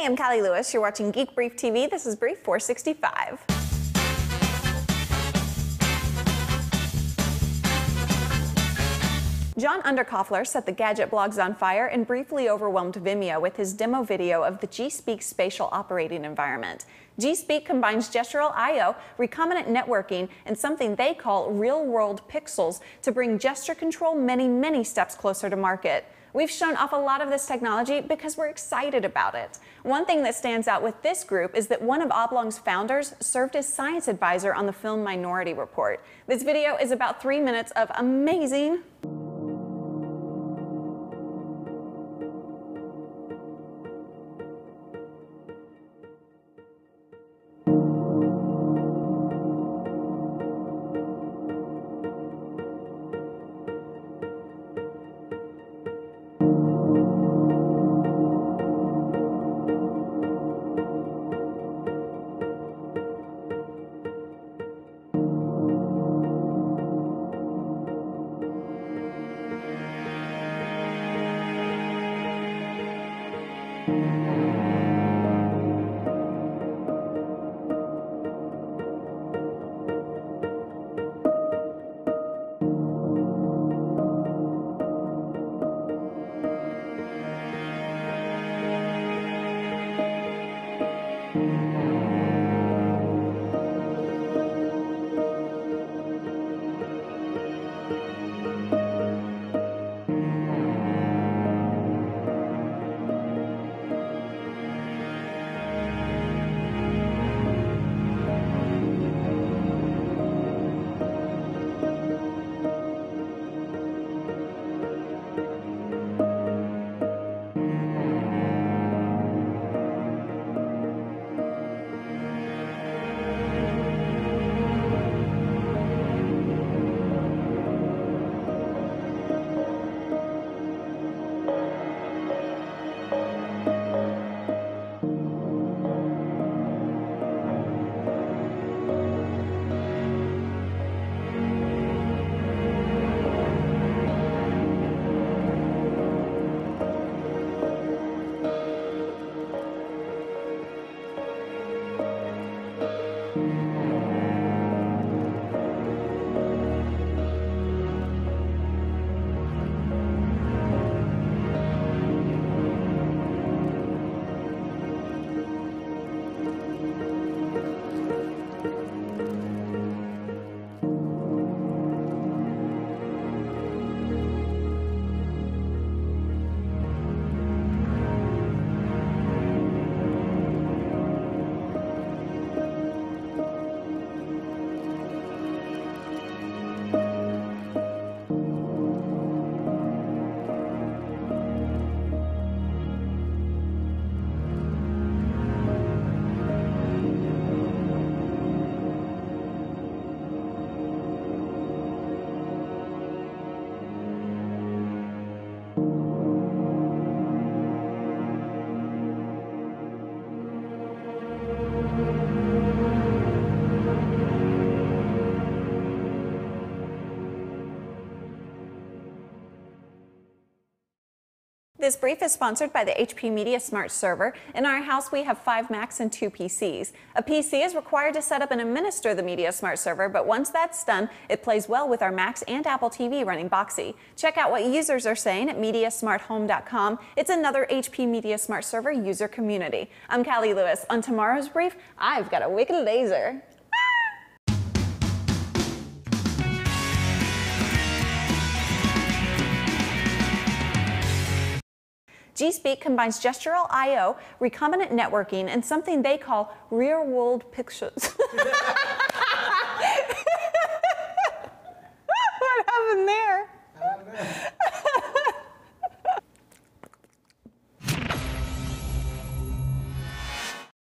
Hey, I'm Cali Lewis. You're watching Geek Brief TV. This is Brief 465. John Underkoffler set the gadget blogs on fire and briefly overwhelmed Vimeo with his demo video of the G-Speak spatial operating environment. G-Speak combines gestural I.O., recombinant networking, and something they call real-world pixels to bring gesture control many, many steps closer to market. We've shown off a lot of this technology because we're excited about it. One thing that stands out with this group is that one of Oblong's founders served as science advisor on the film Minority Report. This video is about three minutes of amazing This brief is sponsored by the HP Media Smart Server. In our house, we have five Macs and two PCs. A PC is required to set up and administer the Media Smart Server, but once that's done, it plays well with our Macs and Apple TV running Boxee. Check out what users are saying at MediaSmartHome.com. It's another HP Media Smart Server user community. I'm Cali Lewis. On tomorrow's brief, I've got a wicked laser. G-Speak combines gestural I.O., recombinant networking, and something they call real-world pictures. what happened there?